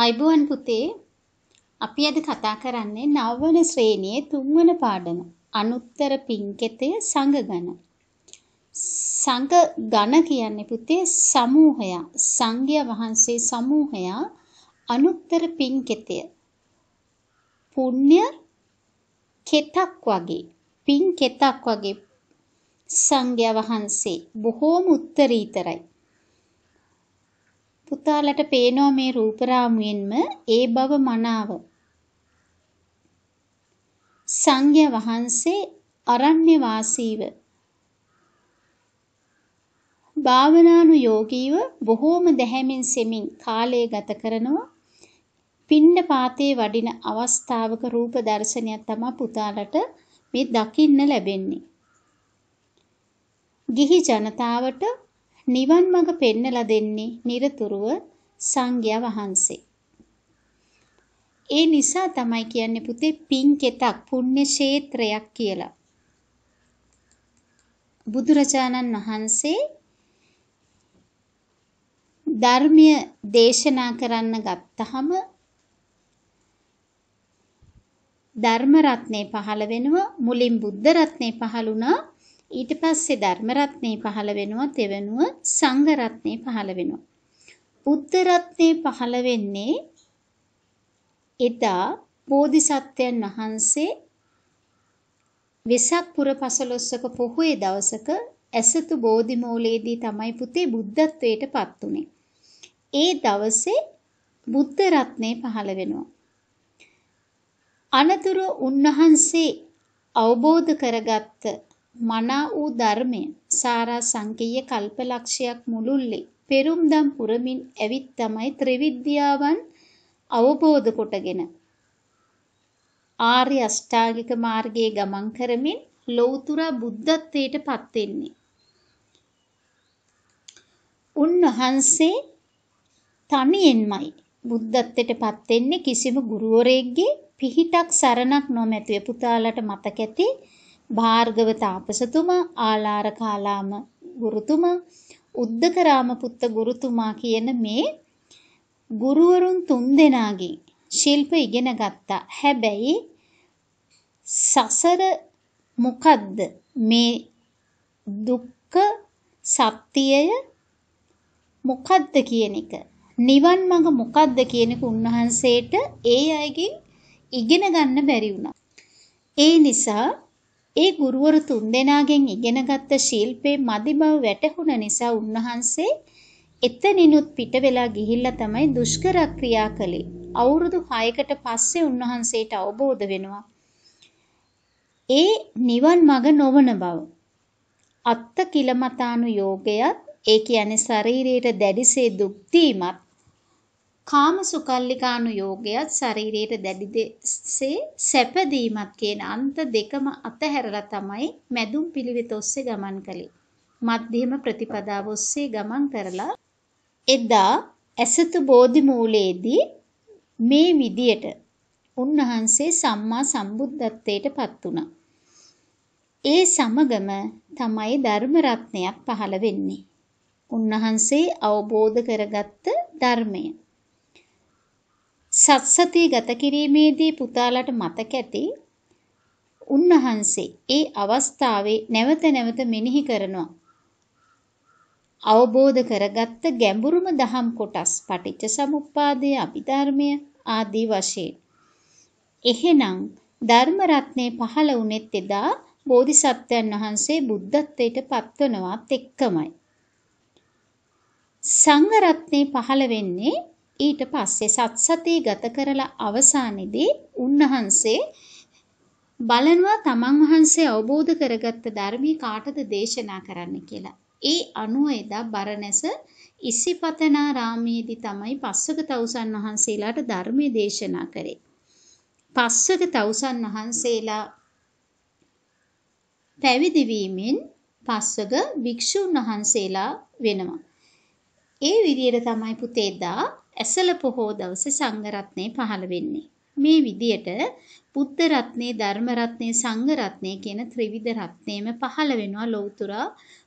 ආයිබෝවන් පුතේ අපි අද කතා කරන්නේ නවවන ශ්‍රේණියේ තුන්වන පාඩම අනුත්තර පින්කෙතය සංඝ ගණ. සංඝ ගණ කියන්නේ පුතේ සමූහය සංඝයා වහන්සේ සමූහය අනුත්තර පින්කෙතය. පුණ්‍ය කෙතක් වගේ පින් කෙතක් වගේ සංඝයා වහන්සේ බොහෝම උත්තරීතරයි. පුතාලට පේනවා මේ රූපරාමුවෙන්ම ඒ බව මනාව. සංඝය වහන්සේ අරණ්‍ය වාසීව භාවනානුයෝගීව බොහෝම දැහැමින් සෙමින් කාලය ගත කරනවා. පින්ඩ පාතේ වඩින අවස්ථාවක රූප දර්ශනයක් තමයි පුතාලට මේ දකින්න ලැබෙන්නේ. ගිහි ජනතාවට නිවන් මඟ පෙන්නලා දෙන්නේ নিরතුරුව සංඝයා වහන්සේ. ඒ නිසා තමයි කියන්නේ පුතේ පින් කෙතක් පුණ්‍ය ක්ෂේත්‍රයක් කියලා. බුදුරජාණන් වහන්සේ ධර්මය දේශනා කරන්න ගත්තහම ධර්ම රත්නේ පහළ වෙනවා මුලින් බුද්ධ රත්නේ පහළුණා ඊට පස්සේ ධර්ම රත්නේ පහළ වෙනවා තෙවනුව සංඝ රත්නේ පහළ වෙනවා. බුද්ධ රත්නේ පහළ වෙන්නේ එදා බෝධිසත්වයන් වහන්සේ වෙසක් පුර පසළොස්වක පොහොය දවසක ඇසතු බෝධි මූලයේදී තමයි පුතේ බුද්ධත්වයට පත් උනේ. ඒ දවසේ බුද්ධ රත්නේ පහළ වෙනවා. අනතුරු උන්වහන්සේ අවබෝධ කරගත්ත මනා වූ ධර්මය සාරා සංකීය කල්පලක්ෂයක් මුළුල්ලේ පෙරුම්දම් පුරමින් ඇවිත් තමයි ත්‍රිවිද්‍යාවන් අවබෝධ කොටගෙන ආර්ය අෂ්ටාංගික මාර්ගයේ ගමන් කරමින් ලෞතර බුද්ධත්වයට පත් වෙන්නේ. උන්වහන්සේ තනියෙන්මයි බුද්ධත්වයට පත් වෙන්නේ කිසිම ගුරුවරයෙක්ගේ පිහිටක් සරණක් නොමැතිව පුතාලට මතක ඇති භාර්ගව තාපසතුමා ආලාර කාලාම ගුරුතුමා උද්දකරාම පුත්ත ගුරුතුමා කියන මේ ගුරුවරුන් තුන්දෙනාගේ ශිල්ප ඉගෙන ගත්තා. හැබැයි සසර මොකද්ද මේ දුක්ඛ සත්‍යය මොකද්ද කියන එක නිවන් මඟ මොකද්ද කියන එක උන්වහන්සේට ඒ අයගෙන් ඉගෙන ගන්න බැරි වුණා. ඒ නිසා ඒ ගුරුවරු තුන්දෙනාගෙන් ඉගෙනගත්ත ශිල්පේ මදි බව වැටහුණ නිසා උන්වහන්සේ එතනිනුත් පිට වෙලා ගිහිල්ලා තමයි දුෂ්කර ක්‍රියා කළේ. අවුරුදු 6කට පස්සේ උන්වහන්සේට අවබෝධ වෙනවා. ඒ නිවන් මඟ නොවන බව. අත්ත කිලමතානු යෝගයත් ඒ කියන්නේ ශරීරයට දැඩිසේ දුක් දීමත් කාමසුකල්ලිකානු යෝගයත් ශරීරයට දැඩිසේ සැපදීමත් කියන අන්ත දෙකම අතහැරලා තමයි මැදුම් පිළිවෙත ඔස්සේ ගමන් කළේ. මධ්‍යම ප්‍රතිපදාව ඔස්සේ ගමන් කරලා එදා ඇසතු බෝධි මූලයේදී මේ විදියට උන්වහන්සේ සම්මා සම්බුද්ධත්වයට පත් වුණා. ඒ සමගම තමයි ධර්ම රත්නයක් පහළ වෙන්නේ. උන්වහන්සේ අවබෝධ කරගත්ත ධර්මය. සත්සතිය ගත කිරීමේදී පුතාලට මතක ඇති උන්වහන්සේ ඒ අවස්ථාවේ නැවත නැවත මෙනෙහි කරනවා. අවබෝධ කරගත්ත ගැඹුරුම දහම් කොටස් පටිච්ච සමුප්පාදය අභිධර්මය ආදී වශයෙන්. එහෙනම් ධර්ම රත්නේ පහළ වුණෙත් එදා බෝධිසත්වයන් වහන්සේ බුද්ධත්වයට පත්වනවත් එක්කමයි. සංඝ රත්නේ පහළ වෙන්නේ ඊට පස්සේ සත්සතිය ගත කරලා අවසානයේදී උන්වහන්සේ බලනවා තමන් වහන්සේ අවබෝධ කරගත්ත ධර්මී කාටද දේශනා කරන්න කියලා. ඒ අනුව එදා බරණැස ඉසිපතනාරාමයේදී තමයි පස්වක තවුසන් වහන්සේලාට ධර්මයේ දේශනා කරේ. පස්වක තවුසන් වහන්සේලා පැවිදි වීමෙන් පස්වක භික්ෂුන් වහන්සේලා වෙනවා. ඒ විදිහට තමයි පුතේදා ඇසල පොහෝ දවසේ සංඝ රත්නේ පහළ වෙන්නේ. මේ විදියට බුද්ධ රත්නේ, ධර්ම රත්නේ, සංඝ රත්නේ කියන ත්‍රිවිධ රත්නේම පහළ වෙනවා ලෞතර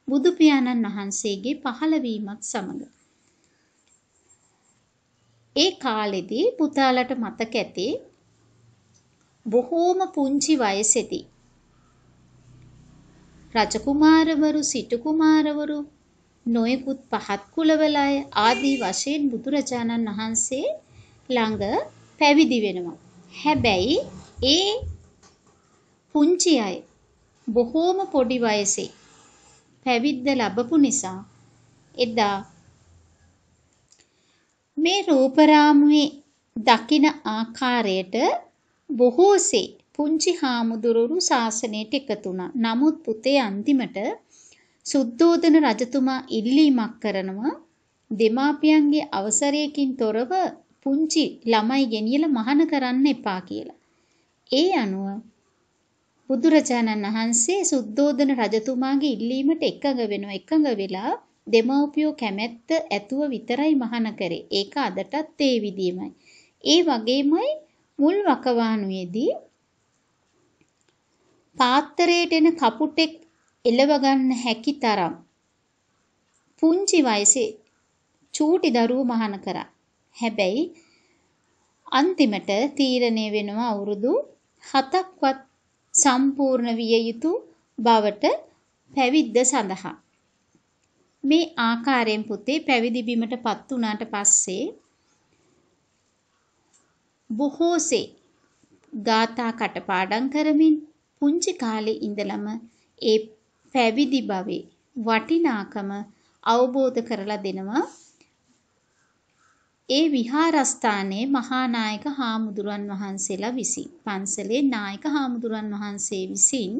බුදු පියාණන් වහන්සේගේ පහළවීමත් සමග. ඒ කාලෙදී පුතාලට මතක ඇති බොහෝම පුංචි වයසේදී රජකුමාරවරු සිටු කුමාරවරු නොයෙකුත් පහත් කුලවල අය ආදී වශයෙන් බුදුරජාණන් වහන්සේ ළඟ පැවිදි වෙනවා. හැබැයි ඒ පුංචි අය බොහෝම පොඩි වයසේ පැවිද්ද ලැබපු නිසා එදා මේ රූපරාමුවේ දකින ආකාරයට බොහෝසේ පුංචි හාමුදුරුවරු ශාසනයට එකතු වුණා. නමුත් පුතේ අන්තිමට සුද්ධෝදන රජතුමා ඉල්ලීමක් කරනවා දෙමාපියන්ගේ අවසරයකින් තොරව පුංචි ළමයි ගෙනියලා මහාන කරන්න එපා කියලා. ඒ අනුව බුදුරජාණන් වහන්සේ සුද්ධෝදන රජතුමාගේ ඉල්ලීමට එකඟ වෙනවා. එකඟ වෙලා දෙමව්පියෝ කැමැත්ත ඇතුව විතරයි මහාන කරේ. ඒක අදටත් ඒ විදියමයි. ඒ වගේමයි මුල් වකවානුවේදී පාත්තරයට එන කපුටෙක් එලව ගන්න හැකි තරම් පුංචි වයසේ චූටි දරුවෝ මහාන කරා. හැබැයි අන්තිමට තීරණය වෙනවා අවුරුදු 7ක්වත් සම්පූර්ණ විය යුතු බවට පැවිද්ද සඳහා. මේ ආකාරයෙන් පුතේ පැවිදි බිමටපත් වුණාට පස්සේ බොහෝසේ ගාථා කටපාඩම් කරමින් පුංචි කාලේ ඉඳලම ඒ පැවිදි භවේ වටිනාකම අවබෝධ කරලා දෙනවා. ඒ විහාරස්ථානයේ මහා නායක හාමුදුරන් වහන්සේලා විසින් පන්සලේ නායක හාමුදුරන් වහන්සේ විසින්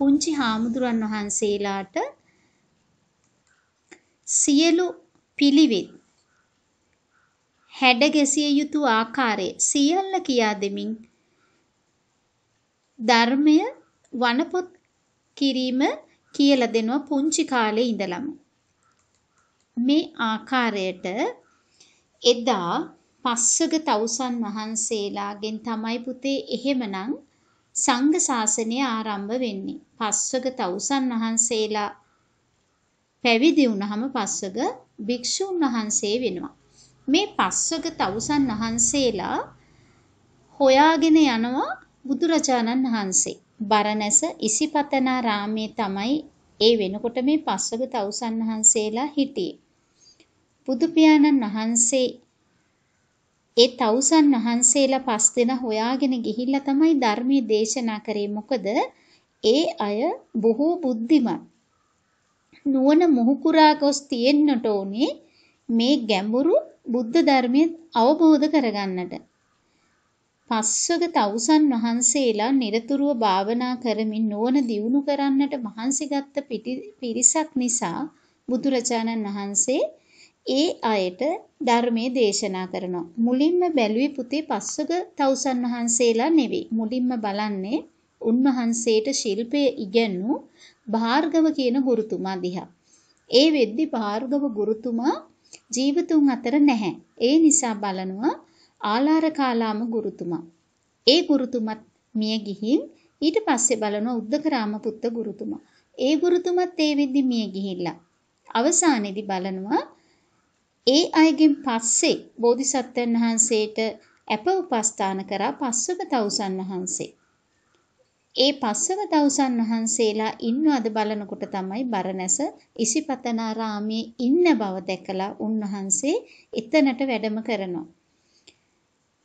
පුංචි හාමුදුරන් වහන්සේලාට සියලු පිළිවෙත් හැඩ ගැසිය යුතු ආකාරය සියල්ල කියා දෙමින් ධර්මය වනපොත් කිරීම කියලා දෙනවා පුංචි කාලේ ඉඳලම මේ ආකාරයට එදා පස්සක තවුසන් වහන්සේලාගෙන් තමයි පුතේ එහෙමනම් සංඝ ශාසනය ආරම්භ වෙන්නේ. පස්සක තවුසන් වහන්සේලා පැවිදි වුණාම පස්සක භික්ෂුන් වහන්සේ වෙනවා. මේ පස්සක තවුසන් වහන්සේලා හොයාගෙන යනවා බුදුරජාණන් වහන්සේ. බරණැස ඉසිපතනාරාමේ තමයි ඒ වෙනකොට මේ පස්සක තවුසන් වහන්සේලා හිටියේ. බුදු පියාණන් වහන්සේ ඒ තවුසන් වහන්සේලා පස් දෙනා හොයාගෙන ගිහිල්ලා තමයි ධර්මයේ දේශනා කරේ. මොකද ඒ අය බොහෝ බුද්ධිමත්. නුවණ මුහුකුරා ගොස් තියෙන්නට ඕනේ මේ ගැඹුරු බුද්ධ ධර්මයේ අවබෝධ කරගන්නට. පස්වග තවුසන් වහන්සේලා নিরතුරුව භාවනා කරමින් නුවණ දියුණු කරන්නට මහන්සි ගත්ත පිරිසක් නිසා බුදුරජාණන් වහන්සේ ඒ අයට ධර්මයේ දේශනා කරනවා. මුලින්ම බැලුවේ පුතේ පස්වග තවුසන් වහන්සේලා නෙවෙයි. මුලින්ම බලන්නේ උන්වහන්සේට ශිල්පය ඉගැන්වූ භාර්ගව කියන ගුරුතුමා දිහා. ඒ වෙද්දි භාර්ගව ගුරුතුමා ජීවතුන් අතර නැහැ. ඒ නිසා බලනවා ආලාරකාලාම ගුරුතුමා. ඒ ගුරුතුමත් මිය ගිහින් ඊට පස්සේ බලනවා උද්දකරාම පුත්ත ගුරුතුමා. ඒ ගුරුතුමත් ඒ වෙද්දි මිය ගිහිල්ලා. අවසානයේදී බලනවා ඒ අයගෙන් පස්සේ බෝධිසත්වයන් වහන්සේට අප උපස්ථාන කරා පස්වක තවුසන් වහන්සේ. ඒ පස්වක තවුසන් වහන්සේලා ඉන්නවද බලනකොට තමයි බරණැස ඉසිපතනාරාමයේ ඉන්න බව දැකලා උන්වහන්සේ එතනට වැඩම කරනවා.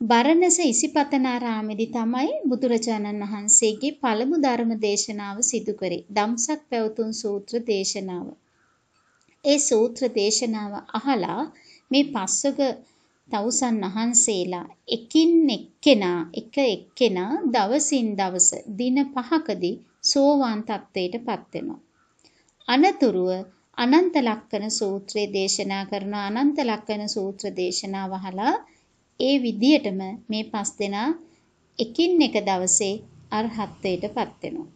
බරණැස ඉසිපතනාරාමේදී තමයි බුදුරජාණන් වහන්සේගේ පළමු ධර්ම දේශනාව සිදු කරේ. ධම්සක් පැවතුම් සූත්‍ර දේශනාව. ඒ සූත්‍ර දේශනාව අහලා මේ පස්වක තවුසන් වහන්සේලා එකින් එක්කෙනා එක එක්කෙනා දවසින් දවස දින පහකදී සෝවාන් තත්ත්වයටපත් වෙනවා. අනතුරුව අනන්ත ලක්කන සූත්‍රය දේශනා කරන අනන්ත ලක්කන සූත්‍ර දේශනාව අහලා ඒ විදියටම මේ පස් දෙනා එකින් එක දවසේ අරහත්ත්වයටපත් වෙනවා.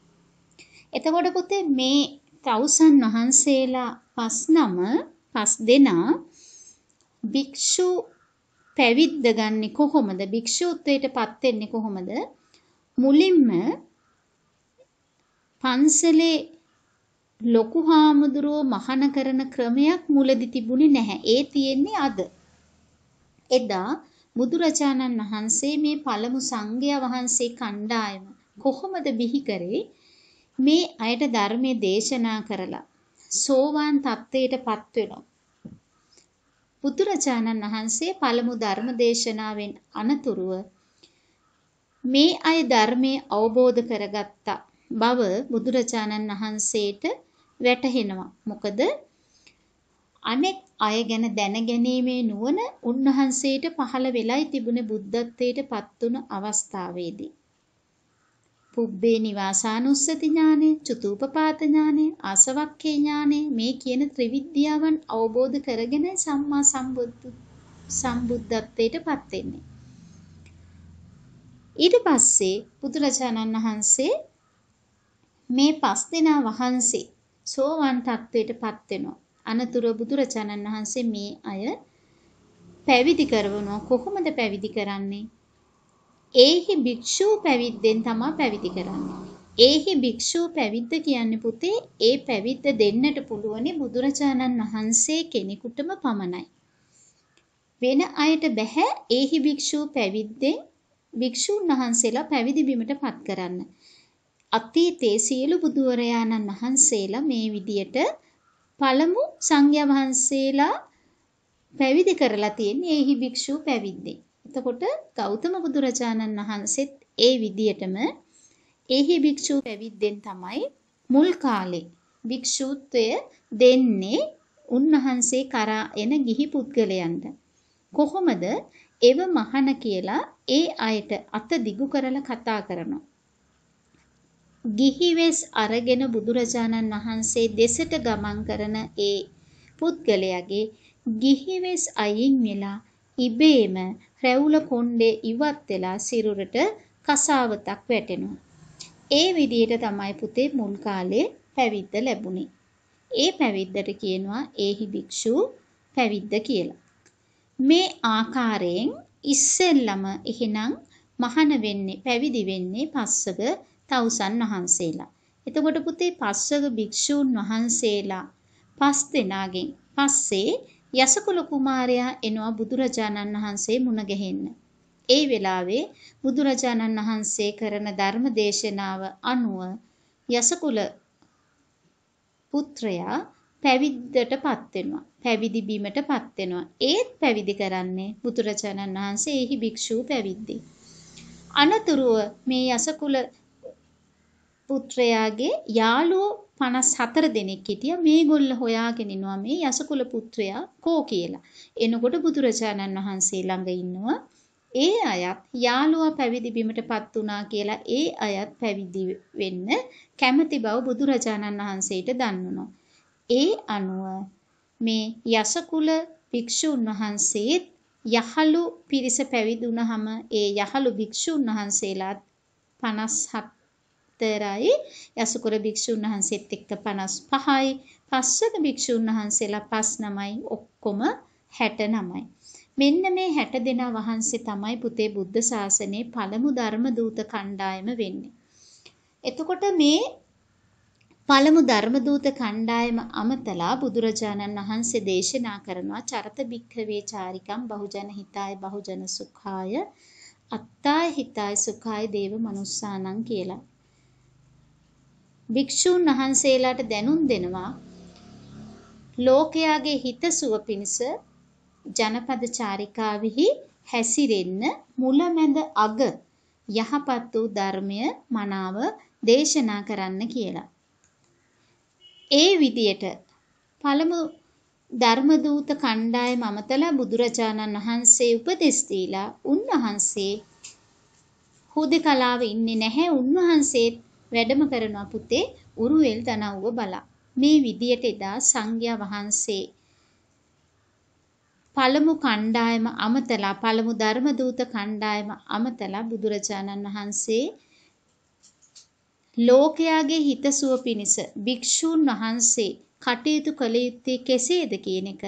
එතකොට පුතේ මේ තවුසන් වහන්සේලා පස් නම පස් දෙනා භික්ෂු පැවිද්ද ගන්නෙ කොහොමද? භික්ෂුත්වයටපත් වෙන්නේ කොහොමද? මුලින්ම පන්සලේ ලොකු හාමුදුරුවෝ මහාන කරන ක්‍රමයක් මුලදි තිබුණේ නැහැ. ඒ තියෙන්නේ අද. එදා බුදුරජාණන් වහන්සේ මේ පළමු සංඝයා වහන්සේ කණ්ඩායම කොහොමද බිහි කරේ මේ අයට ධර්මයේ දේශනා කරලා සෝවාන් තත්ත්වයටපත් වෙනවා. බුදුරජාණන් වහන්සේ පළමු ධර්ම දේශනාවෙන් අනතුරුව මේ අය ධර්මයේ අවබෝධ කරගත්තා බව බුදුරජාණන් වහන්සේට වැටහෙනවා. මොකද අනෙක් අය ගැන දැනගැනීමේ නුවණ උන්වහන්සේට පහළ වෙලයි තිබුණේ බුද්ධත්වයට පත් වුණ අවස්ථාවේදී. පුබ්බේ නිවාසානුස්සති ඥානෙ, චුතූපපාත ඥානෙ, ආසවක්ඛේ ඥානෙ මේ කියන ත්‍රිවිද්‍යාවන් අවබෝධ කරගෙන සම්මා සම්බුද්ධ සම්බුද්ධත්වයට පත් වෙන්නේ. ඊට පස්සේ බුදුරජාණන් වහන්සේ මේ පස් දෙනා වහන්සේ සෝවන් තත්වයට පත් වෙනවා. අනතුරු බුදුරජාණන් වහන්සේ මේ අය පැවිදි කරවනවා කොහොමද පැවිදි කරන්නේ? ඒහි භික්ෂූ පැවිද්දෙන් තමයි පැවිදි කරන්නේ. ඒහි භික්ෂූ පැවිද්ද කියන්නේ පුතේ ඒ පැවිද්ද දෙන්නට පුළුවනි බුදුරජාණන් වහන්සේ කෙනෙකුටම පමණයි. වෙන අයට බෑ ඒහි භික්ෂූ පැවිද්දෙන් භික්ෂූන් වහන්සේලා පැවිදි බිමට පත් කරන්න. අතීතයේ සියලු බුදුවරයාණන් වහන්සේලා මේ විදියට පළමු සංඝයා වහන්සේලා පැවිදි කරලා තියෙන්නේ ඒහි භික්ෂූ පැවිද්දේ. එතකොට ගෞතම බුදුරජාණන් වහන්සේත් ඒ විදියටම ඒහි භික්ෂූ පැවිද්දෙන් තමයි මුල් කාලේ භික්ෂූත්වය දෙන්නේ උන්වහන්සේ කරා එන ගිහි පුද්ගලයන්ට. කොහොමද එව මහන කියලා ඒ අයට අත දිගු කරලා කතා කරනවා. ගිහිවෙස් අරගෙන බුදුරජාණන් වහන්සේ දෙසට ගමන් කරන ඒ පුද්ගලයාගේ ගිහිවෙස් අයින් වෙලා ඉබේම රැවුල කොණ්ඩේ ඉවත් වෙලා සිරුරට කසාවතක් වැටෙනවා. ඒ විදිහට තමයි පුතේ මුල් කාලේ පැවිද්ද ලැබුණේ. ඒ පැවිද්දට කියනවා ඒහි භික්ෂූ පැවිද්ද කියලා. මේ ආකාරයෙන් ඉස්සෙල්ලම එහෙනම් මහාන වෙන්නේ පැවිදි වෙන්නේ පස්වග තවුසන් වහන්සේලා. එතකොට පුතේ පස්වග භික්ෂූන් වහන්සේලා පස් දෙනාගෙන් පස්සේ යසකුල කුමාරයා එනවා බුදුරජාණන් වහන්සේ මුණ ගැහෙන්න. ඒ වෙලාවේ බුදුරජාණන් වහන්සේ කරන ධර්ම දේශනාව අනුව යසකුල පුත්‍රයා පැවිද්දටපත් වෙනවා. පැවිදි බීමටපත් වෙනවා. ඒත් පැවිදි කරන්නේ බුදුරජාණන් වහන්සේ එහි භික්ෂූ පැවිද්දේ. අනතුරුව මේ යසකුල පුත්‍රයාගේ යාළුවෝ 54 දෙනෙක් හිටියා මේගොල්ල හොයාගෙන ඉනවා මේ යසකුල පුත්‍රයා කෝ කියලා. එනකොට බුදුරජාණන් වහන්සේ ළඟ ඉන්නවා ඒ අයත් යාළුවා පැවිදි බිමටපත් වුණා කියලා ඒ අයත් පැවිදි වෙන්න කැමති බව බුදුරජාණන් වහන්සේට දන්වනවා. ඒ අනුව මේ යසකුල භික්ෂුන් වහන්සේත් යහළු පිරිස පැවිදුණහම ඒ යහළු භික්ෂුන් වහන්සේලාත් 57යි යසකුල භික්ෂුන් වහන්සේත් එක්ක 55යි පස්වක භික්ෂුන් වහන්සේලා 59යි ඔක්කොම 69යි මෙන්න මේ 60 දෙනා වහන්සේ තමයි පුතේ බුද්ධ ශාසනයේ පළමු ධර්ම දූත කණ්ඩායම වෙන්නේ. එතකොට මේ පළමු ධර්මදූත කණ්ඩායම අමතලා බුදුරජාණන් වහන්සේ දේශනා කරනවා චරත භික්ඛවේ චාරිකම් බහුජන හිතාය බහුජන සුඛාය අත්තාය හිතාය සුඛාය දේව මනුස්සානං කියලා. භික්ෂූන් වහන්සේලාට දැනුම් දෙනවා ලෝකයාගේ හිතසුව පිණිස ජනපද චාරිකාවෙහි හැසිරෙන්න මුලැමැද අග යහපත් වූ ධර්මය මනාව දේශනා කරන්න කියලා. ඒ විදියට පළමු ධර්මදූත කණ්ඩායම අමතලා බුදුරජාණන් වහන්සේ උපදෙස් දීලා උන්වහන්සේ හුදකලාව ඉන්නේ නැහැ උන්වහන්සේ වැඩම කරනවා පුතේ උරුවෙල් දනව්ව බලා මේ විදියට එදා සංඝයා වහන්සේ පළමු කණ්ඩායම අමතලා පළමු ධර්මදූත කණ්ඩායම අමතලා බුදුරජාණන් වහන්සේ ලෝකයාගේ හිතසුව පිණිස භික්ෂූන් වහන්සේ කටයුතු කළ යුත්තේ කෙසේද කියන එක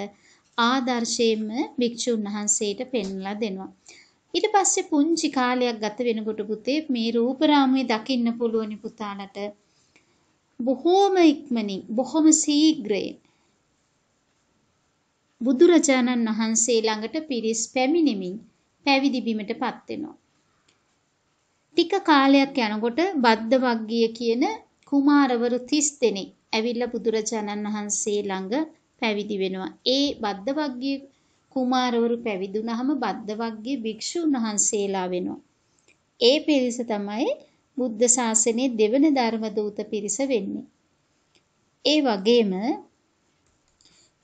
ආදර්ශයෙන්ම භික්ෂූන් වහන්සේට පෙන්වලා දෙනවා. ඊට පස්සේ පුංචි කාලයක් ගත වෙනකොට පුතේ මේ රූපරාමයේ දකින්න පුළුවනි පුතාලට බොහෝම ඉක්මනින් බොහොම ශීඝ්‍රයෙන් බුදුරජාණන් වහන්සේ ළඟට පිරිස් පැමිණෙමින් පැවිදි බිමටපත් වෙනවා. ටික කාලයක් යනකොට බද්ද වග්ගිය කියන කුමාරවරු 30 දෙනෙක් ඇවිල්ලා බුදුරජාණන් වහන්සේ ළඟ පැවිදි වෙනවා. ඒ බද්ද වග්ගිය කුමාරවරු පැවිදුනහම බද්ද වග්ගිය භික්ෂුන් වහන්සේලා වෙනවා. ඒ පිරිස තමයි බුද්ධ ශාසනයේ දෙවන ධර්ම දූත පිරිස වෙන්නේ. ඒ වගේම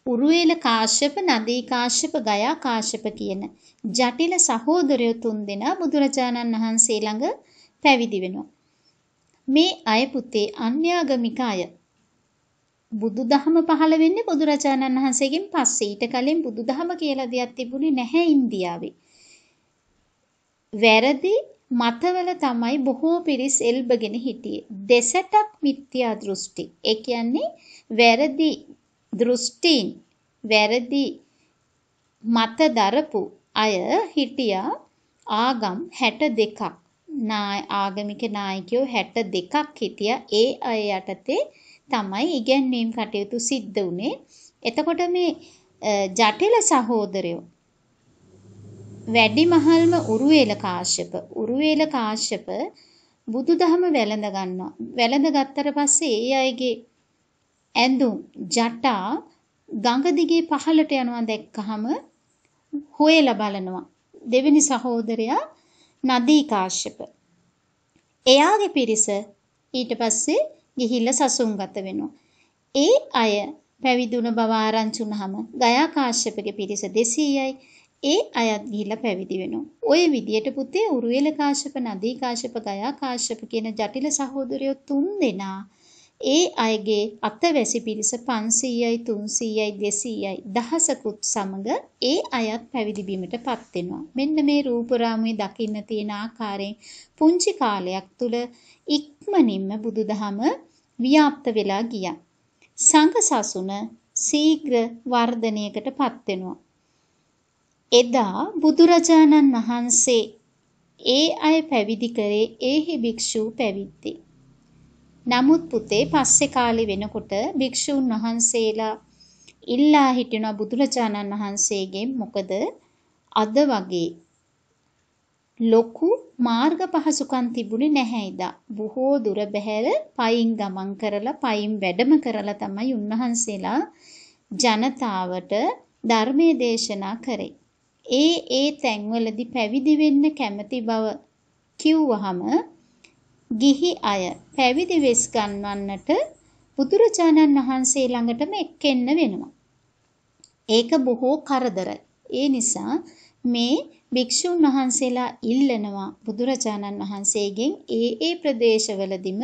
උරුවේල කාශ්‍යප, නදී කාශ්‍යප, ගයා කාශ්‍යප කියන ජටිල සහෝදරයෝ තුන්දෙනා බුදුරජාණන් වහන්සේ ළඟ පැවිදි වෙනවා. මේ අය පුතේ අන්‍යාගමික අය. බුදුදහම පහළ වෙන්නේ බුදුරජාණන් වහන්සේගෙන් පස්සේ. ඊට කලින් බුදුදහම කියලා දෙයක් තිබුණේ නැහැ ඉන්දියාවේ. වැරදි මතවල තමයි බොහෝ පිරිස් එල්බගෙන හිටියේ. දෙසටක් මිත්‍යා දෘෂ්ටි. ඒ කියන්නේ වැරදි දෘෂ්ටීන් වැරදි මත දරපු අය හිටියා ආගම් 62ක්. නාය ආගමික නායකයෝ 62ක් හිටියා. ඒ අය යටතේ තමයි ඉගැන්වීම් කටයුතු සිද්ධ වුනේ. එතකොට මේ ජටිල සහෝදරයෝ වැඩිමහල්ම උරුවේල කාශ්‍යප උරුවේල කාශ්‍යප බුදුදහම වැළඳ ගන්නවා. වැළඳ ගත්තට පස්සේ ඒ අයගේ ඇඳුම් ජටා ගඟ දිගේ පහළට යනවා දැක්කහම හොයලා බලනවා. දෙවෙනි සහෝදරයා නදී කාශ්‍යප. එයාගේ පිරිස ඊට පස්සේ ගිහිල්ලා සසුන්ගත වෙනවා. ඒ අය පැවිදුණ බව ආරංචි වුනහම ගයා කාශ්‍යපගේ පිරිස 200යි. ඒ අයත් ගිහිල්ලා පැවිදි වෙනවා. ওই විදියට පුතේ උරුවෙල කාශ්‍යප, නදී කාශ්‍යප, ගයා කාශ්‍යප කියන ජටිල සහෝදරයෝ තුන් දෙනා ඒ අයගේ අතවැසි පිරිස 500යි 300යි 200යි දහසකුත් සමග ඒ අයත් පැවිදි බිමටපත් වෙනවා. මෙන්න මේ රූපරාමුවේ දකින්න තියෙන ආකාරයෙන් පුංචි කාලයක් තුල ඉක්මනින්ම බුදුදහම ව්‍යාප්ත වෙලා ගියා. සංඝ සසුන ශීඝ්‍ර වර්ධනයකටපත් වෙනවා. එදා බුදුරජාණන් වහන්සේ ඒ අය පැවිදි කරේ ඒහි භික්ෂූ පැවිද්දේ. නමුත් පුතේ පස්සේ කාලේ වෙනකොට භික්ෂුන් වහන්සේලා ඉල්ලා හිටිනවා බුදුරජාණන් වහන්සේගෙන් මොකද අද වගේ ලොකු මාර්ග පහසුකම් තිබුණේ නැහැ ඉදා. බොහෝ දුර බැහැර පයින් ගමන් කරලා පයින් වැඩම කරලා තමයි උන්වහන්සේලා ජනතාවට ධර්මයේ දේශනා කරේ. ඒ ඒ තැන්වලදී පැවිදි වෙන්න කැමති බව කිව්වහම ගිහි අය පැවිදි වෙස් ගන්වන්නට බුදුරජාණන් වහන්සේ ළඟටම එක්කෙන්න වෙනවා. ඒක බොහෝ කරදරයි. ඒ නිසා මේ භික්ෂුන් වහන්සේලා ඉල්ලනවා බුදුරජාණන් වහන්සේගෙන් ඒ ඒ ප්‍රදේශවලදීම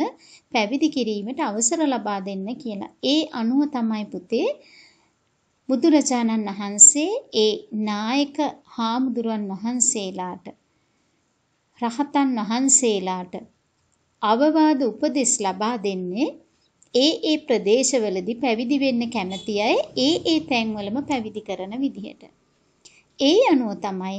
පැවිදි කිරීමට අවසර ලබා දෙන්න කියලා. ඒ අනුව තමයි පුතේ බුදුරජාණන් වහන්සේ ඒ නායක හාමුදුරන් වහන්සේලාට රහතන් වහන්සේලාට අවවාද උපදෙස් ලබා දෙන්නේ ඒ ඒ ප්‍රදේශවලදී පැවිදි වෙන්න කැමති අය ඒ ඒ තැන්වලම පැවිදි කරන විදිහට. ඒ අනුව තමයි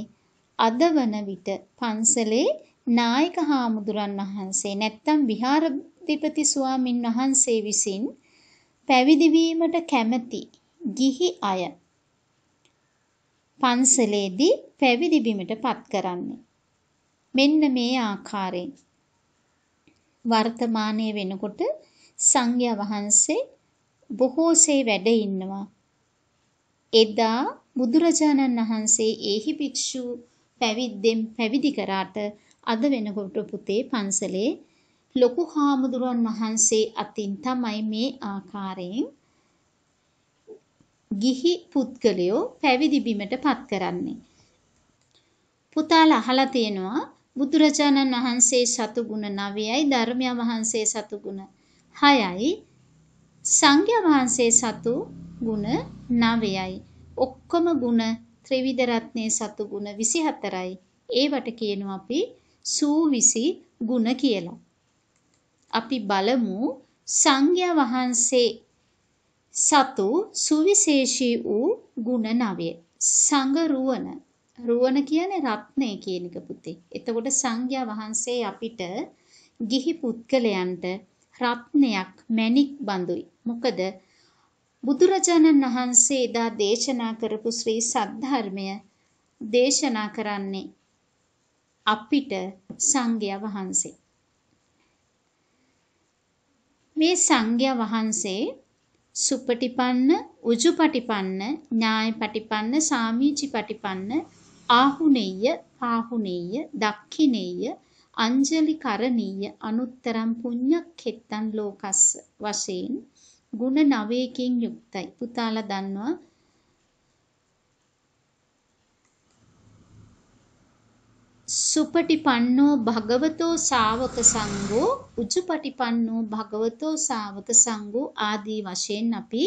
අද වන විට පන්සලේ නායක හාමුදුරන් වහන්සේ නැත්තම් විහාරාධිපති ස්වාමින් වහන්සේ විසින් පැවිදි වීමට කැමති ගිහි අය පන්සලේදී පැවිදි බිමටපත් කරන්නේ. මෙන්න මේ ආකාරයෙන් වර්තමානයේ වෙනකොට සංඝයා වහන්සේ බොහෝසේ වැඩ ඉන්නවා. එදා බුදුරජාණන් වහන්සේ ඒහි භික්ෂු පැවිද්දෙන් පැවිදි කරාට අද වෙනකොට පුතේ පන්සලේ ලොකු හාමුදුරන් වහන්සේ අතින් තමයි මේ ආකාරයෙන් ගිහි පුද්ගලයෝ පැවිදි බිමටපත් කරන්නේ. පුතාලා අහලා තියෙනවා බුදුරජාණන් වහන්සේ සතු ගුණ 9යි ධර්මය වහන්සේ සතු ගුණ 6යි සංඝයා වහන්සේ සතු ගුණ 9යි ඔක්කොම ගුණ ත්‍රිවිධ රත්නයේ සතු ගුණ 24යි ඒවට කියනවා අපි සූවිසි ගුණ කියලා අපි බලමු සංඝයා වහන්සේ සතු සුවිශේෂී වූ ගුණ 9 සංඝ රුවන රුවන කියන්නේ රත්නය කියන එක පුතේ. එතකොට සංඝයා වහන්සේ අපිට ගිහි පුත්කලයන්ට රත්නයක් මැණික් බඳුයි. මොකද බුදුරජාණන් වහන්සේ එදා දේශනා කරපු ශ්‍රී සද්ධර්මය දේශනා කරන්නේ අපිට සංඝයා වහන්සේ. මේ සංඝයා වහන්සේ සුපටිපන්න, උජුපටිපන්න, ඥායපටිපන්න, සාමීචිපටිපන්න, ආහුනේය, පාහුනේය, දක්ඛිනේය, අංජලි කරණීය, අනුත්තරම් පුඤ්ඤක්ඛෙත්තං ලෝකස්ස වශයෙන් ಗುಣ නවයකින් යුක්තයි. පුතාලා දන්නවා සුපටිපන්නෝ භගවතෝ ශාවක සංඝෝ උජුපටිපන්නෝ භගවතෝ ශාවක සංඝෝ ආදී වශයෙන් අපි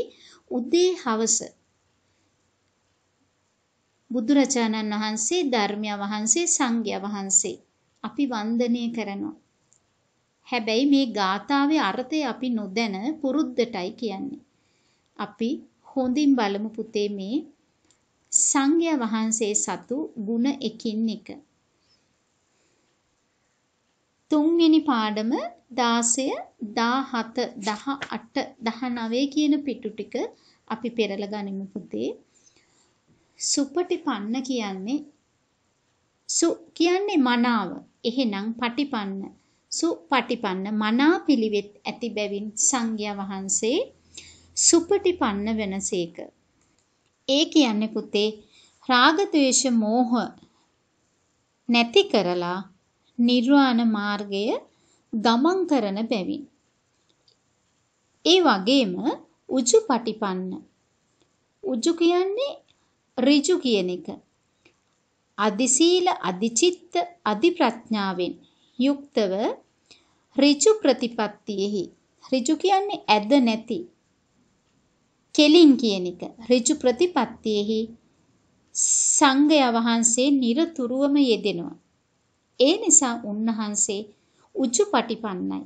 උදේ හවස බුදුරජාණන් වහන්සේ ධර්මය වහන්සේ සංඝයා වහන්සේ අපි වන්දනය කරනවා. හැබැයි මේ ගාථාවේ අර්ථය අපි නොදැන පුරුද්දටයි කියන්නේ. අපි හොඳින් බලමු පුතේ මේ සංඝයා වහන්සේ සතු ಗುಣ එකින් එක. තුන්වෙනි පාඩම 16 17 18 19 කියන පිටු ටික අපි පෙරලා ගනිමු පුතේ. සුපටිපන්න කියන්නේ සු කියන්නේ මනාව. එහෙනම් පටිපන්න සුපටිපන්න මනා පිළිවෙත් ඇති බැවින් සංඝයා වහන්සේ සුපටිපන්න වෙනසේක. ඒ කියන්නේ පුතේ රාග ద్వේෂ මෝහ නැති කරලා නිර්වාණ මාර්ගය ගමන් කරන බැවින්. ඒ වගේම උජු පටිපන්න. උජු කියන්නේ ඍජු කියන එක. අදිසීල අදිචිත්ත අදිප්‍රඥාවෙන් යුක්තව ඍජු ප්‍රතිපත්තියෙහි. ඍජු කියන්නේ ඇද නැති. කෙලින් කියන එක. ඍජු ප්‍රතිපත්තියෙහි සංඝයා වහන්සේ নিরතුරුවම යෙදෙනවා. ඒ නිසා උන්වහන්සේ උජු පටිපන්නයි.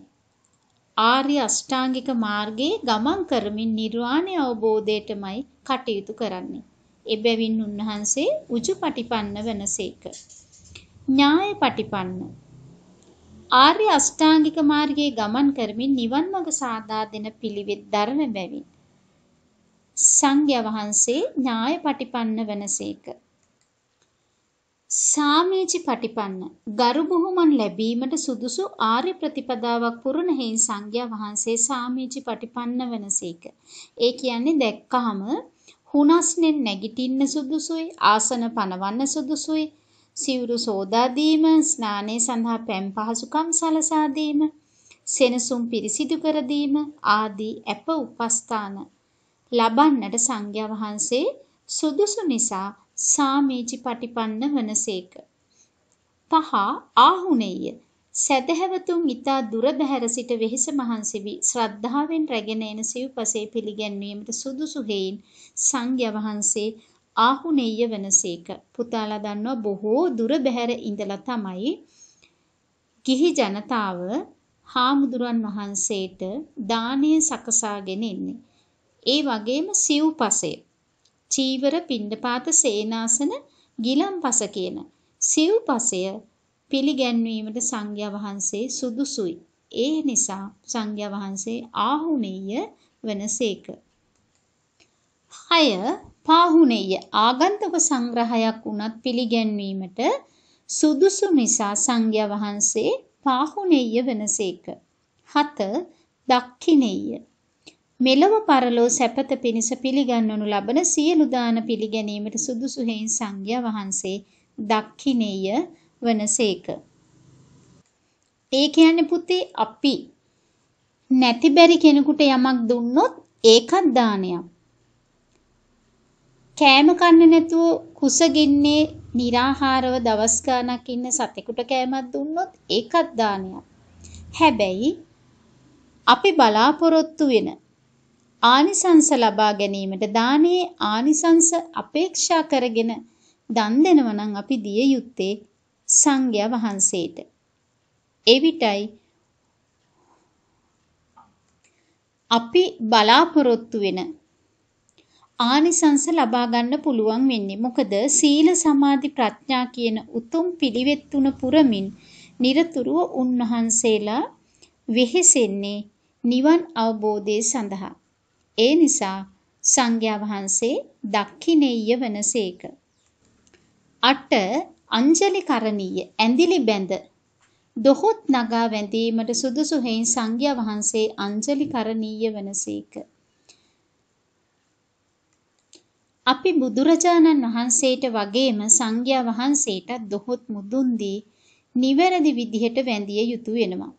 ආර්ය අෂ්ටාංගික මාර්ගයේ ගමන් කරමින් නිර්වාණය අවබෝධයටමයි කටයුතු කරන්නේ. එබැවින් උන්වහන්සේ උජුපටිපන්න වනසේක. ඥාය පටිපන්න. ආර්ය අෂ්ටාංගික මාර්ගයේ ගමන් කරමින් නිවන් මඟ සාදා දෙන පිළිවෙත් දරන බැවින් සංඝයා වහන්සේ ඥාය පටිපන්න වනසේක. සාමීචි පටිපන්න ගරු බුහුමන් ලැබීමට සුදුසු ආර්ය ප්‍රතිපදාවක් පුරන හේන් සංඝයා වහන්සේ සාමීචි පටිපන්න වනසේක. ඒ කියන්නේ දැක්කහම හුනස්නෙන් නැගිටින්න සුදුසුයි ආසන පනවන්න සුදුසුයි සිවුරු සෝදා දීම ස්නානය සඳහා පැම් පහසුකම් සලසා දීම සෙනසුම් පිරිසිදු කර දීම ආදී අප උපස්ථාන ලබන්නට සංඝයා වහන්සේ සුදුසු නිසා සාමීචි පටිපන්න වනසේක. පහ ආහුනේය. සැදැහැවතුන් ඊතා දුර බැහැර සිට වෙහෙස මහන්සි වී ශ්‍රද්ධාවෙන් රැගෙන එන සිව්පසේ පිළිගැන්වීමට සුදුසු හේයින් සංඝයා වහන්සේ ආහුනේය වෙනසේක. පුතාලා දන්නවා බොහෝ දුර බැහැර ඉඳලා තමයි ගිහි ජනතාව හාමුදුරන් වහන්සේට දානය සකසාගෙන ඉන්නේ. ඒ වගේම සිව්පසය චීවර පිණ්ඩපාත සේනාසන ගිලම්පස කියන සිව්පසය පිළිගැන්වීමට සංඝයා වහන්සේ සුදුසුයි. ඒ නිසා සංඝයා වහන්සේ ආහුනේය වනසේක. 6. පාහුනේය ආගන්තුක සංග්‍රහයක් වුණත් පිළිගැන්වීමට සුදුසු නිසා සංඝයා වහන්සේ පාහුනේය වනසේක. 7. දක්ඛිනේය මෙලව පරලෝ සැපත පිණිස පිළිගන්වනු ලබන සියලු දාන පිළිගැනීමට සුදුසු හේයින් සංඝයා වහන්සේ දක්ඛිනේය වනසේක. ඒ කියන්නේ පුතේ අපි නැති බැරි කෙනෙකුට යමක් දුන්නොත් ඒකත් දානයක්. කෑම කන්න නැතුව කුසගින්නේ निराහාරව දවස් ගාණක් ඉන්න සතෙකුට කෑමක් දුන්නොත් ඒකත් දානයක්. හැබැයි අපි බලාපොරොත්තු වෙන ආනිසංස ලබා ගැනීමට දානයේ ආනිසංස අපේක්ෂා කරගෙන දන් දෙනවා නම් අපි දිය යුත්තේ සංඝයා වහන්සේට. එවිටයි අපි බලාපොරොත්තු වෙන ආනිසංස ලබා ගන්න පුළුවන් වෙන්නේ. මොකද සීල සමාධි ප්‍රඥා කියන උතුම් පිළිවෙත් තුන පුරමින් নিরතුරුව උන්වහන්සේලා වෙහෙසෙන්නේ නිවන් අවබෝධය සඳහා. ඒ නිසා සංඝයා වහන්සේ දක්ඛිනේය වනසේක. 8 අංජලි කරණීය ඇඳිලි බැඳ දොහොත් නගා වැඳීමට සුදුසු හේයින් සංඝයා වහන්සේ අංජලි කරණීය වනසේක. අපි බුදුරජාණන් වහන්සේට වගේම සංඝයා වහන්සේට දොහොත් මුදුන් දී නිවැරදි විදිහට වැඳිය යුතු වෙනවා.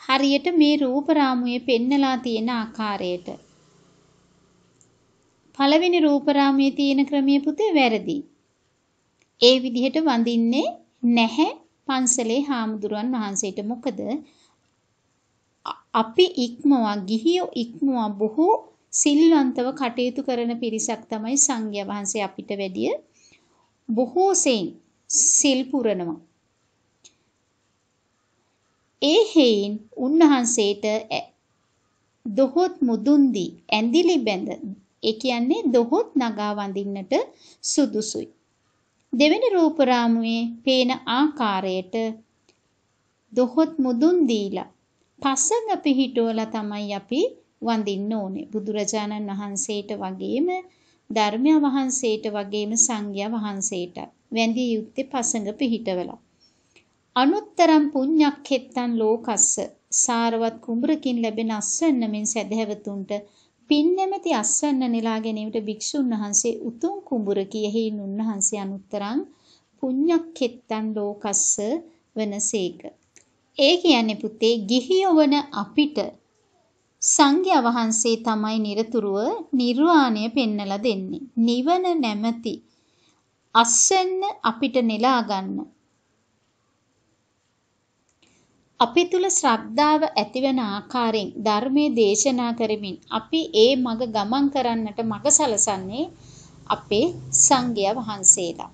හරියට මේ රූප රාමුවේ පෙන්නලා තියෙන ආකාරයට. පළවෙනි රූප රාමුවේ තියෙන ක්‍රමයේ පුතේ වැරදි. ඒ විදිහට වඳින්නේ නැහැ පන්සලේ හාමුදුරන් වහන්සේට. මොකද අපි ඉක්මවා ගිහියෝ ඉක්මවා බොහෝ සිල්වන්තව කටයුතු කරන පිරිසක් තමයි සංඝයා වහන්සේ අපිට වැඩිය බොහෝ සෙයින් සිල් පුරනවා. ඒ හේයින් උන්වහන්සේට දොහොත් මුදුන්දී ඇඳිලි බැඳ ඒ කියන්නේ දොහොත් නගා වඳින්නට සුදුසුයි. දෙවෙනි රූප රාමුවේ පේන ආකාරයට දොහොත් මුදුන් දීලා පසඟ පිහිටුවලා තමයි අපි වඳින්න ඕනේ. බුදුරජාණන් වහන්සේට වගේම ධර්මය වහන්සේට වගේම සංඝයා වහන්සේට වැඳිය යුත්තේ පසඟ පිහිටවලා. අනුත්තරම් පුඤ්ඤක්ඛෙත්තන් ලෝකස්ස සාරවත් කුඹරකින් ලැබෙන අස්වැන්න මෙන් සදහැවතුන්ට පින් නැමැති අස්වැන්න නෙලා ගැනීමට භික්ෂුන් වහන්සේ උතුම් කුඹුරකි එහින් උන්වහන්සේ අනුත්තරං පුඤ්ඤක්ඛෙත්තන් ලෝකස්ස වනසේක. ඒ කියන්නේ පුතේ ගිහියවන අපිට සංඝයා වහන්සේ තමයි নিরතුරුව නිර්වාණය පෙන්නලා දෙන්නේ. නිවන නැමැති අස්වැන්න අපිට නෙලා ගන්න. අපි තුල ශ්‍රද්ධාව ඇතිවන ආකාරයෙන් ධර්මයේ දේශනා කරමින් අපි ඒ මඟ ගමන් කරන්නට මඟ සලසන්නේ අපේ සංඝයා වහන්සේලා.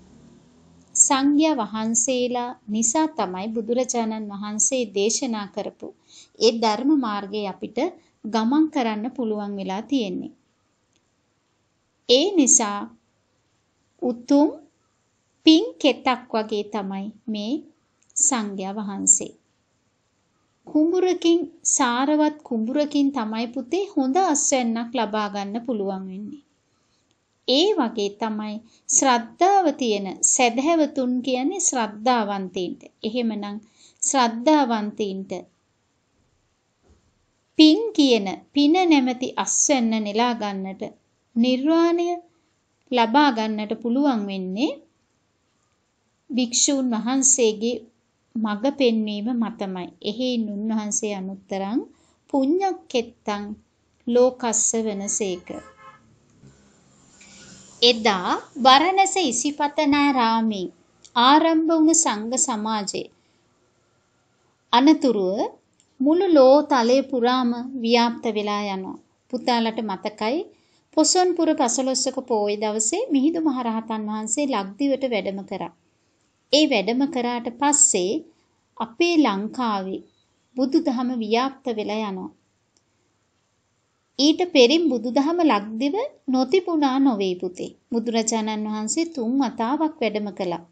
සංඝයා වහන්සේලා නිසා තමයි බුදුරජාණන් වහන්සේ දේශනා කරපු ඒ ධර්ම මාර්ගයේ අපිට ගමන් කරන්න පුළුවන් වෙලා තියෙන්නේ. ඒ නිසා උතුම් පින් කෙතක් වගේ තමයි මේ සංඝයා වහන්සේ. කුඹුරකින් සාරවත් කුඹුරකින් තමයි පුතේ හොඳ අස්වැන්නක් ලබා ගන්න පුළුවන් වෙන්නේ. ඒ වගේ තමයි ශ්‍රද්ධාව තියෙන සදහැවතුන් කියන්නේ ශ්‍රද්ධාවන්තයින්ට. එහෙමනම් ශ්‍රද්ධාවන්තයින්ට පින් කියන පින නැමැති අස්වැන්න නෙලා ගන්නට නිර්වාණය ලබා ගන්නට පුළුවන් වෙන්නේ භික්ෂූන් වහන්සේගේ මඟ පෙන්වීම මතමයි. එහෙයින් උන්වහන්සේ අනුත්තරං පුඤ්ඤක්කෙත්තං ලෝකස්ස වෙනසේක. එදා වරණස ඉසිපතනාරාමේ ආරම්භ වුණ සංඝ සමාජයේ අනතුරුව මුළු ලෝ තලයේ පුරාම ව්‍යාප්ත වෙලා යනවා. පුතාලට මතකයි පොසොන්පුර පසළොස්වක පෝය දවසේ මිහිඳු මහරහතන් වහන්සේ ලක්දිවට වැඩම කරා. ඒ වැඩම කරාට පස්සේ අපේ ලංකාවේ බුදුදහම ව්‍යාප්ත වෙලා යනවා. ඊට පෙරින් බුදුදහම ලක්දිව නොතිබුණා නොවේ පුතේ. බුදුරජාණන් වහන්සේ තුන් වතාවක් වැඩම කළා.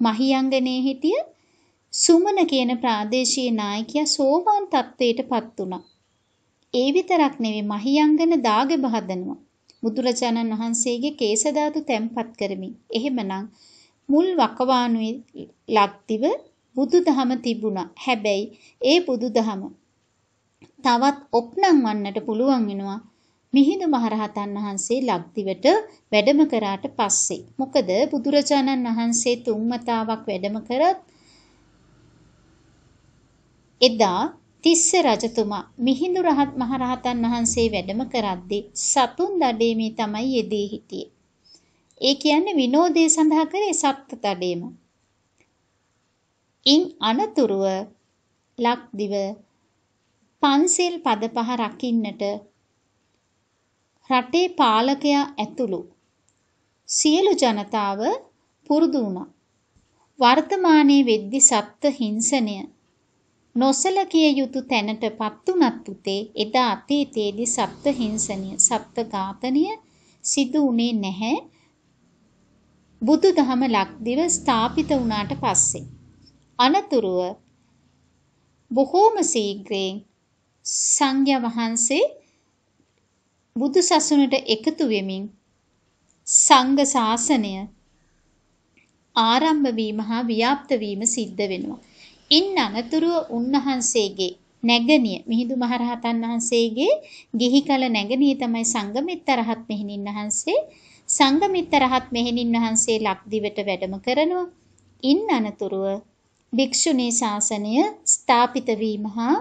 මහියංගනේ හිටිය සුමන කියන ප්‍රාදේශීය නායකයා සෝවාන් තත්ත්වයටපත් වුණා. ඒ විතරක් නෙවෙයි මහියංගන දාගෙ බහදනවා. බුදුරජාණන් වහන්සේගේ කේස ධාතු තැම්පත් කරමින්. එහෙමනම් මුල් වකවානුවේ ලක්දිව බුදුදහම තිබුණා. හැබැයි ඒ බුදුදහම තවත් ඔප්නම් වන්නට පුළුවන් වෙනවා මිහිඳු මහරහතන් වහන්සේ ලක්දිවට වැඩම කරාට පස්සේ. මොකද බුදුරජාණන් වහන්සේ තුන්මතාවක් වැඩම කරත් එදා තිස්ස රජතුමා මිහිඳු රහත් මහරහතන් වහන්සේ වැඩම කරද්දී සතුන් දඩේමේ තමයි යෙදී හිටියේ. ඒ කියන්නේ විනෝදේ සඳහා කරේ සත්ත්‍ය දඩේම. ඉන් අනතුරුව ලක්දිව පන්සිල් පද පහ රකින්නට රටේ පාලකයා ඇතුළු සියලු ජනතාව පුරුදු වුණා. වර්තමානයේ වෙද්දි සත්ත්ව හිංසනය නොසලකිය යුතු තැනටපත් උනත් පුතේ එදා අතීතයේදී සත්ත්ව හිංසනය සත්ත්ව ඝාතනය සිදු වුණේ නැහැ බුදුදහම ලක්දිව ස්ථාපිත වුණාට පස්සේ අනතුරුව බොහෝම ශීඝ්‍රයෙන් සංඝයා වහන්සේ බුදු සසුනට එකතු වෙමින් සංඝ ශාසනය ආරම්භ වීම හා ව්‍යාප්ත වීම සිද්ධ වෙනවා. ඉන් අනතුරුව උන්වහන්සේගේ නැගණිය මිහිඳු මහරහතන් වහන්සේගේ ගිහි කල නැගණිය තමයි සංගමිත්ත රහත් මෙහෙණින් වහන්සේ. සංගමිත්ත රහත් මෙහෙණින් වහන්සේ ලක්දිවට වැඩම කරනවා. ඉන් අනතුරුව භික්ෂුණී ශාසනය ස්ථාපිත වීම හා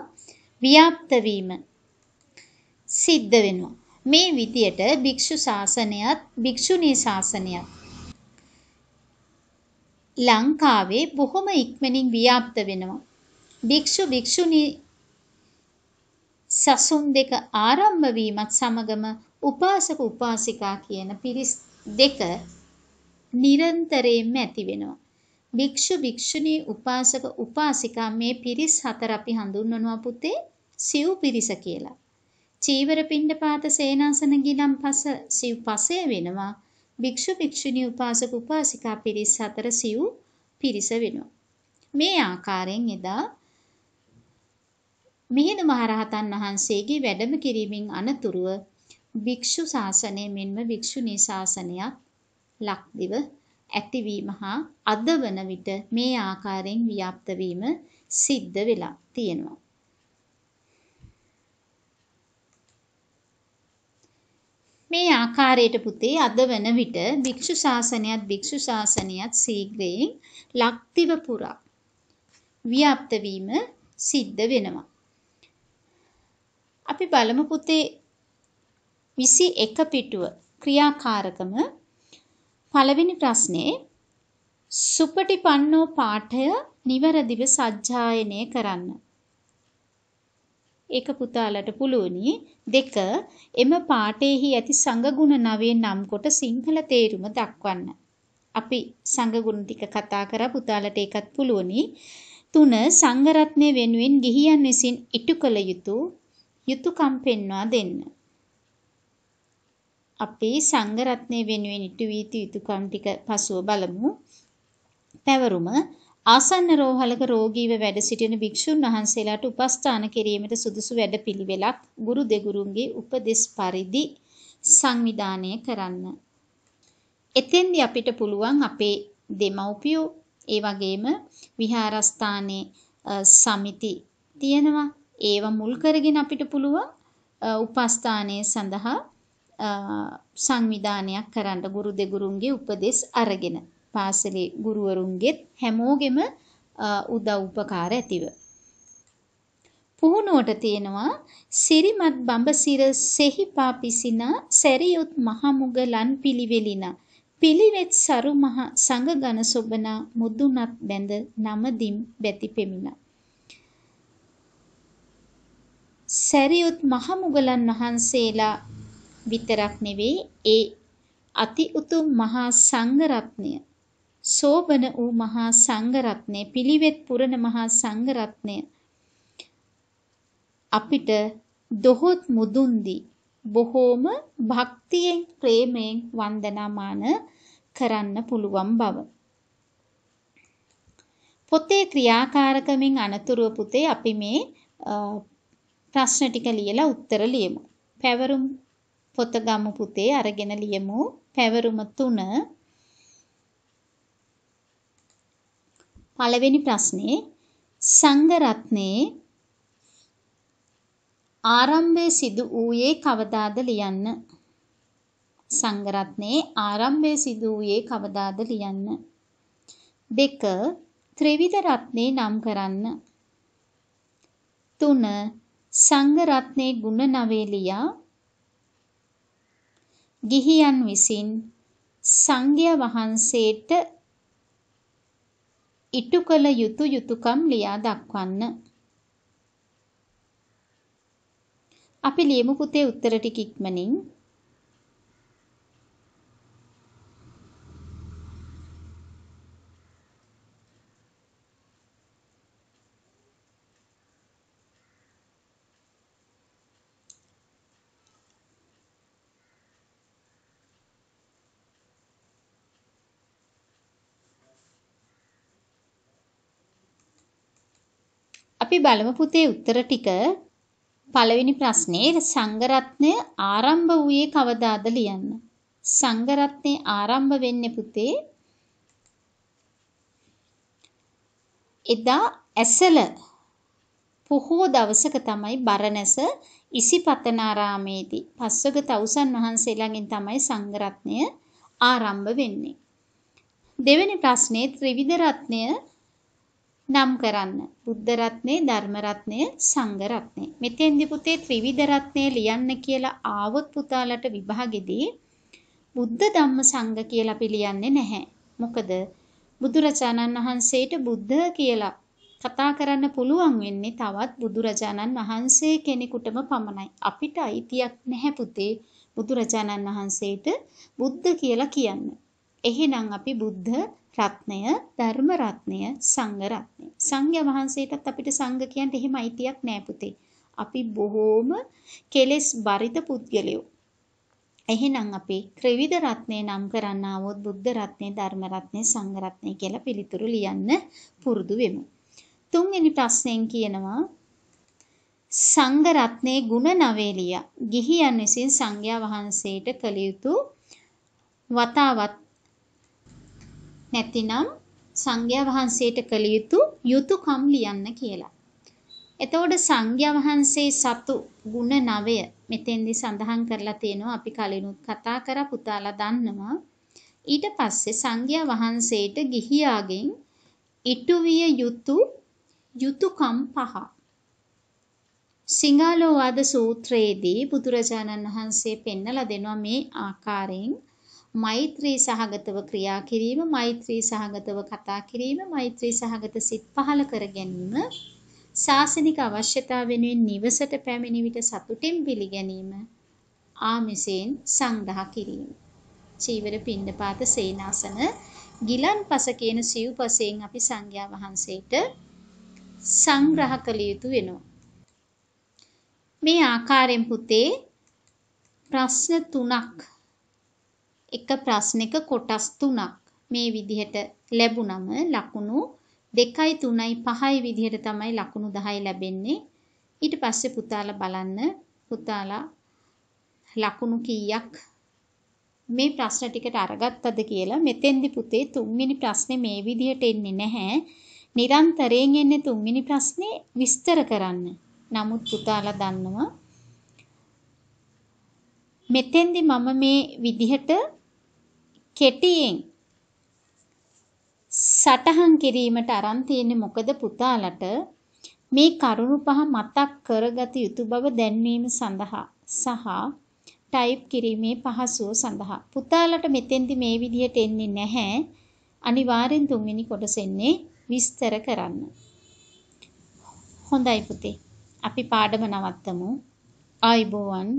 ව්‍යාප්ත වීම සිද්ධ වෙනවා. මේ විදියට භික්ෂු ශාසනයත් භික්ෂුණී ශාසනයත් ලංකාවේ බොහොම ඉක්මනින් ව්‍යාප්ත වෙනවා. භික්ෂු භික්ෂුණී සසුන් දෙක ආරම්භ වීමත් සමගම උපාසක උපාසිකා කියන පිරිස් දෙක නිරන්තරයෙන්ම ඇති වෙනවා. භික්ෂු භික්ෂුණී උපාසක උපාසිකා මේ පිරිස් හතර අපි හඳුන්වනවා පුතේ සිව් පිරිස කියලා. චීවර පිණ්ඩපාත සේනාසන ගිලම්පස සිව් පසය වෙනවා. භික්ෂු භික්ෂුණී උපාසක උපාසිකා පිරිස් හතර සිව් පිරිස වෙනවා. මේ ආකාරයෙන් එදා මිහිඳු මහරහතන් වහන්සේගේ වැඩම කිරීමෙන් අනතුරුව භික්ෂු ශාසනය මෙන්ම භික්ෂුණී ශාසනයත් ලක්දිව ඇතිවීම හා අද වන විට මේ ආකාරයෙන් ව්‍යාප්ත වීම සිද්ධ වෙලා තියෙනවා. මේ ආකාරයට පුතේ අද වන විට භික්ෂු ශාසනයත් භික්ෂු ශාසනයත් ශීඝ්‍රයෙන් ලක්දිව පුරා ව්‍යාප්ත වීම සිද්ධ වෙනවා. අපි බලමු පුතේ 21 පිටුව ක්‍රියාකාරකම පළවෙනි ප්‍රශ්නේ සුපටිපන්නෝ පාඨය නිවරදිව සජ්ජායනය කරන්න. ඒක පුතාලට පුළුවනි. දෙක එම පාඨයේහි ඇති සංගුණ නවයෙන් නම් කොට සිංහල තේරුම දක්වන්න. අපි සංගුණ ටික කතා කරා පුතාලට ඒකත් පුළුවනි. තුන සංඝරත්නය වෙනුවෙන් ගිහියන් විසින් ඉටු කළ යුතු යුතුයකම් පෙන්වා දෙන්න. අපි සංඝරත්නය වෙනුවෙන් ඉටු වී යුතු යුතුයකම් ටික පසුව බලමු. පැවරුම ආසන්න රෝහලක රෝගීව වැඩ සිටින භික්ෂුන් වහන්සේලාට උපස්ථාන කිරීමට සුදුසු වැඩපිළිවෙලක් ගුරු දෙගුරුන්ගේ උපදෙස් පරිදි සංවිධානය කරන්න. එතෙන්දී අපිට පුළුවන් අපේ දෙමව්පියෝ ඒ වගේම විහාරස්ථානයේ සමිති තියෙනවා. ඒවා මුල් කරගෙන අපිට පුළුවන් උපස්ථානයේ සඳහා සංවිධානයක් කරන්න ගුරු දෙගුරුන්ගේ උපදෙස් අරගෙන. පාසලේ ගුරුවරුන්ගෙත් හැමෝගෙම උදව් උපකාර ඇතිව. පුහුණුවට තියෙනවා සිරිමත් බඹසිර සෙහිපා පිසින සැරියුත් මහමුගලන් පිළිවෙලින පිළිවෙත් සරු මහ සංඝ ගණ සොබන මුදුනත් බැඳ නමදිම් බැති පෙමින සැරියුත් මහමුගලන් වහන්සේලා විතරක් නෙවෙයි ඒ අති උතුම් මහා සංඝ රත්නය සෝබන වූ මහා සංඝරත්නය පිළිවෙත් පුරන මහා සංඝරත්නය අපිට දොහොත් මුදුන් දී බොහෝම භක්තියෙන් ප්‍රේමයෙන් වන්දනාමාන කරන්න පුළුවන් බව. පොතේ ක්‍රියාකාරකමින් අනතුරුව පුතේ අපි මේ ප්‍රශ්න ටික ලියලා උත්තර ලියමු. පැවරුම් පොත ගමු පුතේ අරගෙන ලියමු. පැවරුම 3 පළවෙනි ප්‍රශ්නේ සංඝ රත්නේ ආරම්භය සිදු වූයේ කවදාද ලියන්න. සංඝ රත්නේ ආරම්භය සිදු වූයේ කවදාද ලියන්න. දෙක ත්‍රිවිධ රත්නේ නම් කරන්න. තුන සංඝ රත්නේ ගුණ නවේලියා ගිහියන් විසින් සංඝයා වහන්සේට ඉටු කළ යුතු යුතුයකම් ලියා දක්වන්න. අපි ලියමු පුතේ උත්තර ටික ඉක්මනින්. අපි බලමු පුතේ උත්තර ටික. පළවෙනි ප්‍රශ්නේ සංඝරත්නය ආරම්භ වූයේ කවදාද ලියන්න. සංඝරත්නේ ආරම්භ වෙන්නේ පුතේ එදා ඇසල පොහෝ දවසක තමයි බරණැස ඉසිපතනාරාමේදී පස්වග තවුසන් වහන්සේලාගෙන් තමයි සංඝරත්නය ආරම්භ වෙන්නේ. දෙවෙනි ප්‍රශ්නේ ත්‍රිවිධ රත්නය නම් කරන්න. බුද්ධ රත්නය, ධර්ම රත්නය, සංඝ රත්නය. මෙතෙන්දි පුතේ ත්‍රිවිධ රත්නය ලියන්න කියලා ආවොත් පුතාලට විභාගෙදී බුද්ධ ධම්ම සංඝ කියලා අපි ලියන්නේ නැහැ. මොකද බුදුරජාණන් වහන්සේට බුද්ධ කියලා කතා කරන්න පුළුවන් වෙන්නේ තවත් බුදුරජාණන් වහන්සේ කෙනෙකුටම පමණයි. අපිට අයිතියක් නැහැ පුතේ බුදුරජාණන් වහන්සේට බුද්ධ කියලා කියන්න. එහෙනම් අපි බුද්ධ රත්නය, ධර්ම රත්නය, සංඝ රත්නය. සංඝයා වහන්සේටත් අපිට සංඝ කියන්න එහෙම අයිතියක් නෑ පුතේ. අපි බොහෝම කෙලෙස් බරිත පුද්ගලයෝ. එහෙනම් අපි ත්‍රිවිධ රත්නේ නම් කරන්න આવොත් බුද්ධ රත්නේ, ධර්ම රත්නේ, සංඝ රත්නේ කියලා පිළිතුරු ලියන්න පුරුදු වෙමු. තුන්වෙනි ප්‍රශ්නෙන් කියනවා සංඝ රත්නේ ගුණ නවේලිය ගිහියන් විසින් සංඝයා වහන්සේට කළ යුතු වතාවත් නැතිනම් සංඝයා වහන්සේට කළ යුතු යුතුයකම් ලියන්න කියලා. එතකොට සංඝයා වහන්සේ සතු ගුණ නවය මෙතෙන්දි සඳහන් කරලා තියෙනවා අපි කලිනුත් කතා කරා පුතාලා දන්නවා. ඊට පස්සේ සංඝයා වහන්සේට ගිහියාගෙන් ඉටු විය යුතු යුතුයකම් පහ. සිංහලෝවාද සූත්‍රයේදී බුදුරජාණන් වහන්සේ පෙන්නලා දෙනවා මේ ආකාරයෙන් මෛත්‍රී සහගතව ක්‍රියා කිරීම, මෛත්‍රී සහගතව කතා කිරීම, මෛත්‍රී සහගත සිත් පහළ කර ගැනීම, ශාසනික අවශ්‍යතා වෙනුවෙන් නිවසට පැමිණි විට සතුටින් පිළිගැනීම, ආමිසෙන් සංග්‍රහ කිරීම. චීවර පින්නපාත සේනාසන ගිලන්පස කියන සිව්පසයෙන් අපි සංඝයා වහන්සේට සංග්‍රහ කළ යුතු වෙනවා. මේ ආකාරයෙන් පුතේ ප්‍රශ්න තුනක් එක ප්‍රශ්නෙක කොටස් තුනක් මේ විදිහට ලැබුණම ලකුණු 2යි 3යි 5යි විදිහට තමයි ලකුණු 10 ලැබෙන්නේ. ඊට පස්සේ පුතාලා බලන්න පුතාලා ලකුණු කීයක් මේ ප්‍රශ්න ටිකට අරගත්තද කියලා මෙතෙන්දි පුතේ තුන්වෙනි ප්‍රශ්නේ මේ විදිහට එන්නේ නැහැ. නිරන්තරයෙන් එන්නේ තුන්වෙනි ප්‍රශ්නේ විස්තර කරන්න. නමුත් පුතාලා දන්නවා මෙතෙන්දි මම මේ විදිහට කෙටියෙන් සටහන් කිරීමට අරන් තියෙන්නේ මොකද පුතාලට? මේ කරුණු පහ මතක් කරගත යුතු බව දැන්වීම සඳහා සහ ටයිප් කිරීමේ පහසුව සඳහා. පුතාලට මෙතෙන්දි මේ විදිහට එන්නේ නැහැ. අනිවාර්යෙන් තුන්වෙනි කොටස එන්නේ විස්තර කරන්න. හොඳයි පුතේ. අපි පාඩම නවත්තමු. ආයිබෝවන්